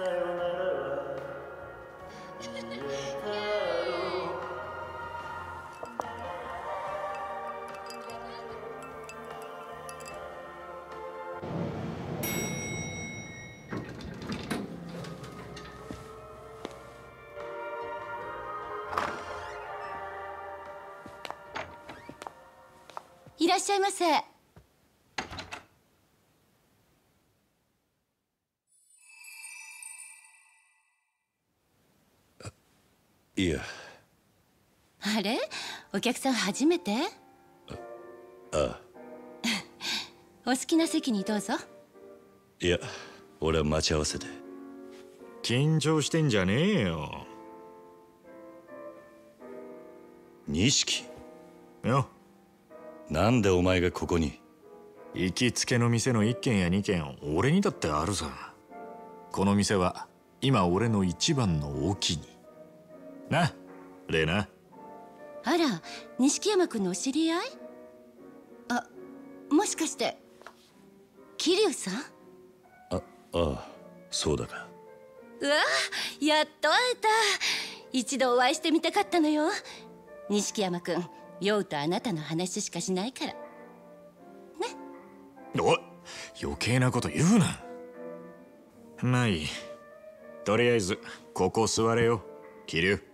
さよならはいらっしゃいませ。いや。あれ？お客さん初めて？あ。お好きな席にどうぞ。いや俺は待ち合わせで。緊張してんじゃねえよ。錦？よなんでお前がここに？行きつけの店の1軒や2軒俺にだってあるさ。この店は今俺の一番のお気に。なレナ。あら錦山君のお知り合い？あもしかして桐生さん？あああそうだがうわやっと会えた。一度お会いしてみたかったのよ。錦山君酔うとあなたの話しかしないから。おい余計なこと言うな。まあいい。とりあえずここ座れよ。桐生